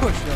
Точно.